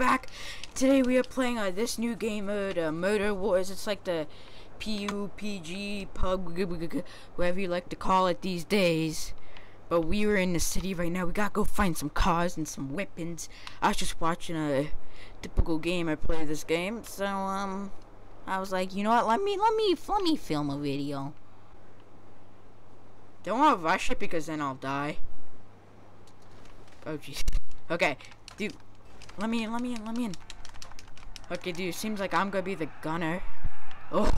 back. Today we are playing uh, this new game mode, uh, Motor Wars. It's like the PUBG, pub, whatever you like to call it these days. But we were in the city right now. We gotta go find some cars and some weapons. I was just watching a typical game. I play this game, so um, I was like, you know what? Let me let me let me film a video. Don't want to rush it because then I'll die. Oh jeez. Okay, dude. Let me in. Let me in. Let me in. Okay, dude. Seems like I'm gonna be the gunner. Oh,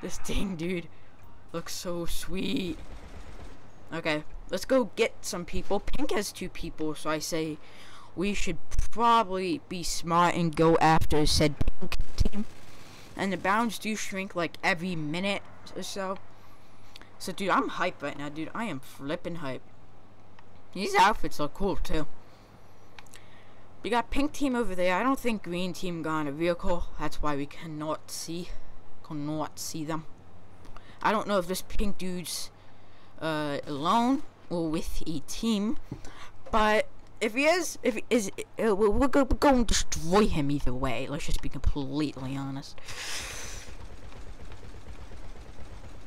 this thing, dude, looks so sweet. Okay, let's go get some people. Pink has two people, so I say we should probably be smart and go after said pink team. And the bounds do shrink like every minute or so. So, dude, I'm hype right now, dude. I am flipping hype. These outfits look cool, too. We got pink team over there. I don't think green team got a vehicle. That's why we cannot see. Cannot see them. I don't know if this pink dude's uh, alone or with a team. But if he is, if he is, uh, we're, we're going to destroy him either way. Let's just be completely honest.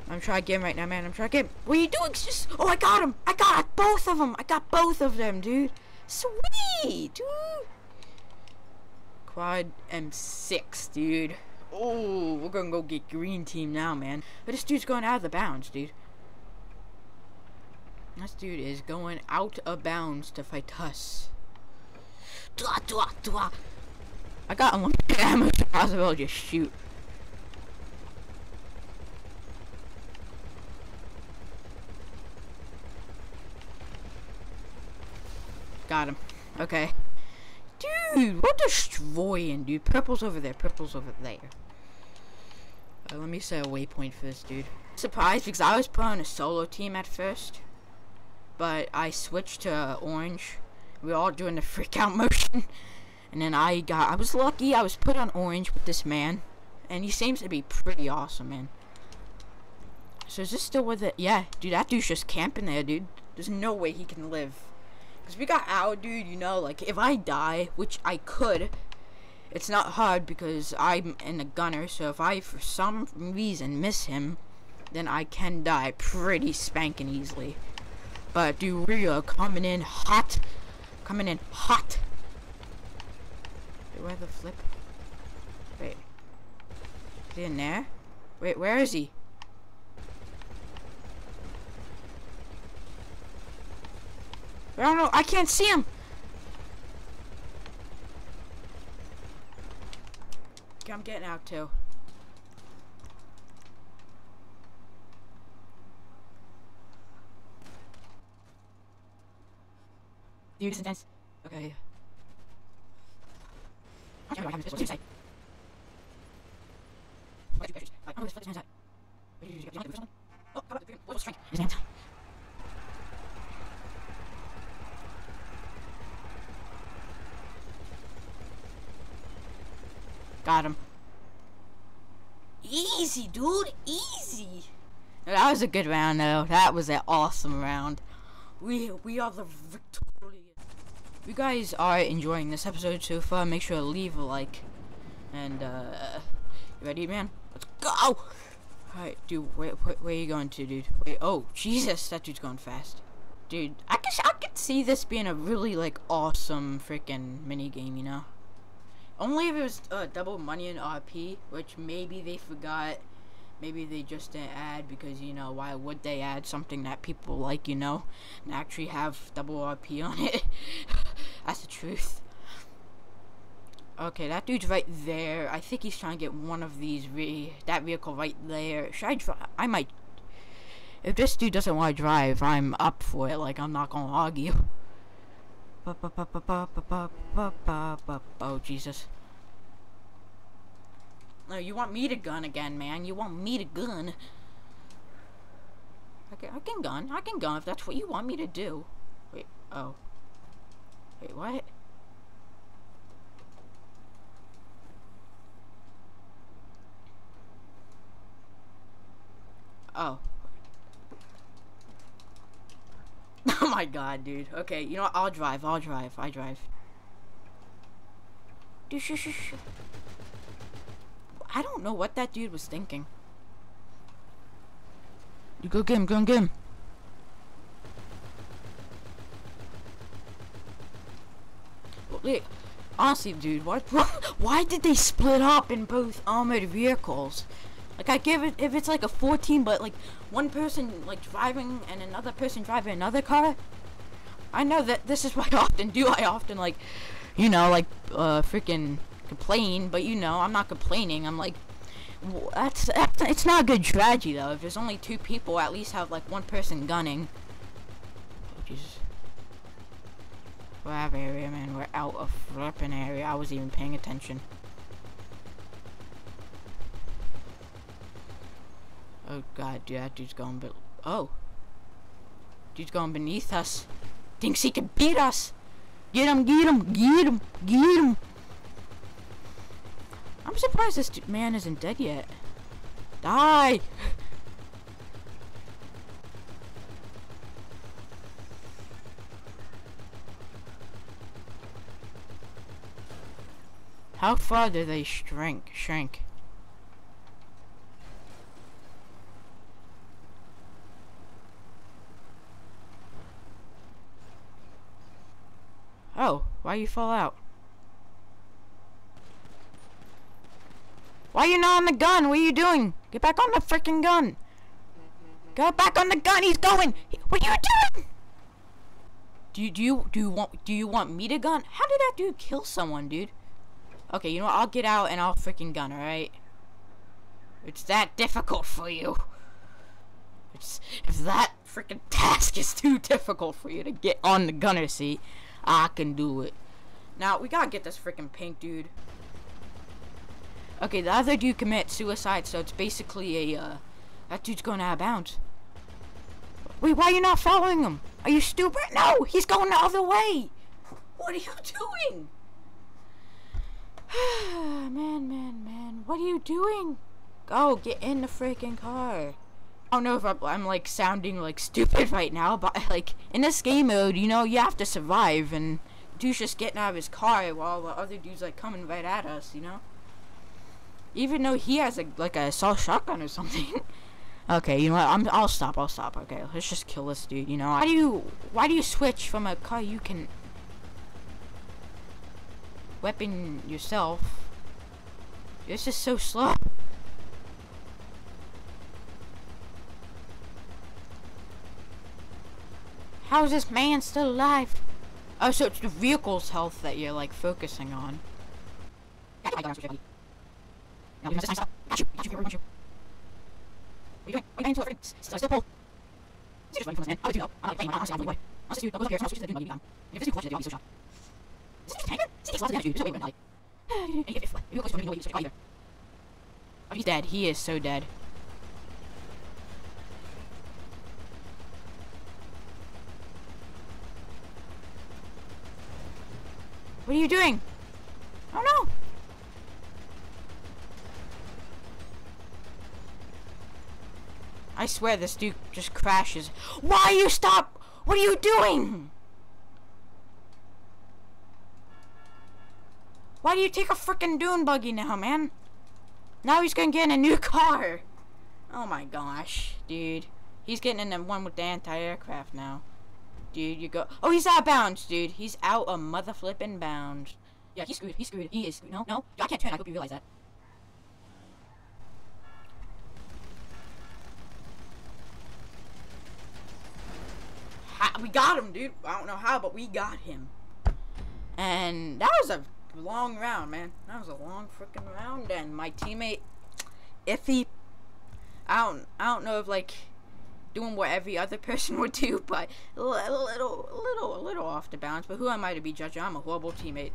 I'm trying him right now, man. I'm trying him. What are you doing? It's just, oh, I got him. I got both of them. I got both of them, dude. Sweet, dude. Quad M6, dude. Oh, we're gonna go get green team now, man. But this dude's going out of the bounds, dude. This dude is going out of bounds to fight us. I got unlimited ammo, so I as well just shoot. Got him. Okay. Dude, we're destroying, dude. Purple's over there. Purple's over there. Uh, let me set a waypoint for this dude. Surprised because I was put on a solo team at first. But I switched to uh, orange. We were all doing the freak out motion. And then I got, I was lucky. I was put on orange with this man. And he seems to be pretty awesome, man. So is this still with it? Yeah, dude, that dude's just camping there, dude. There's no way he can live. Because we got out, dude, you know, like, if I die, which I could, it's not hard because I'm in a gunner, so if I, for some reason, miss him, then I can die pretty spanking easily. But, dude, we are coming in hot. Coming in hot. Wait, where the flip? Wait. Is he in there? Wait, where is he? I don't know. I can't see him. Okay, I'm getting out too. Dude, this is intense. Okay. How do I have this? What's inside? What's your pictures? Like, oh, this flip is inside. Wait, did you get the first one? Oh, how about the What's strength? His hands. Got him. Easy, dude. Easy. That was a good round, though. That was an awesome round. We we are the victorious. If you guys are enjoying this episode so far, make sure to leave a like. And, uh, you ready, man? Let's go! Alright, dude, where, where, where, are you going to, dude? Wait, oh, Jesus, that dude's going fast. Dude, I can, I can see this being a really, like, awesome freaking mini game, you know? Only if it was uh, double money and RP, which maybe they forgot. Maybe they just didn't add because, you know, why would they add something that people like, you know, and actually have double RP on it? That's the truth. Okay, that dude's right there. I think he's trying to get one of these, re that vehicle right there. Should I drive? I might. If this dude doesn't want to drive, I'm up for it. Like, I'm not going to argue. Oh, Jesus. No, you want me to gun again, man. You want me to gun. Okay, I can gun. I can gun if that's what you want me to do. Wait, oh. Wait, what? Oh. Oh my god, dude. Okay, you know what? I'll drive. I'll drive. I drive. I don't know what that dude was thinking. You go get him, go and get him. Wait, honestly, dude, what? Why did they split up in both armored vehicles? Like, I give it if it's like a 14, but like one person like driving and another person driving another car. I know that this is what I often do. I often like, you know, like uh, freaking complain, but you know, I'm not complaining. I'm like, that's, that's it's not a good strategy though. If there's only two people, at least have like one person gunning. Oh, Jesus. Whatever area, man. We're out of flipping area. I was even paying attention. Oh god, dude, that dude's going, but oh, dude's going beneath us. Thinks he can beat us. Get him, get him, get him, get him. I'm surprised this man isn't dead yet. Die! How far do they shrink? Shrink. Oh, why you fall out? Why you not on the gun? What are you doing? Get back on the freaking gun. Go back on the gun. He's going. What are you doing? Do you do you do you want do you want me to gun? How did that dude kill someone, dude? Okay, you know what? I'll get out and I'll freaking gun, alright? It's that difficult for you. It's, if that freaking task is too difficult for you to get on the gunner seat, I can do it. Now, we gotta get this freaking pink dude. Okay, the other dude commits suicide, so it's basically a, uh, that dude's going out of bounds. Wait, why are you not following him? Are you stupid? No, he's going the other way. What are you doing? man, man, man. What are you doing? Go, get in the freaking car. I don't know if I'm, I'm, like sounding like stupid right now, but like in this game mode, you know, you have to survive, and dude's just getting out of his car while the other dude's like coming right at us, you know. Even though he has a like a assault shotgun or something. okay, you know what? I'm I'll stop. I'll stop. Okay, let's just kill this dude. You know. Why do you Why do you switch from a car you can weapon yourself. This is so slow. How is this man still alive? Oh, so it's the vehicle's health that you're like focusing on. Oh, he's dead. He is so dead. What are you doing? Oh no! I swear this dude just crashes. Why you stop? What are you doing? Why do you take a freaking dune buggy now, man? Now he's gonna get in a new car. Oh my gosh, dude. He's getting in the one with the anti-aircraft now. Dude, you go. Oh, he's out of bounds, dude. He's out of mother flipping bounds. Yeah, he's screwed. He's screwed. He is screwed. No, no. I can't turn. I hope you realize that. Ha we got him, dude. I don't know how, but we got him. And that was a long round, man. That was a long freaking round, and my teammate, iffy. I don't, I don't know if like doing what every other person would do, but a little, little, a little, off the bounds. But who am I to be judging? I'm a horrible teammate.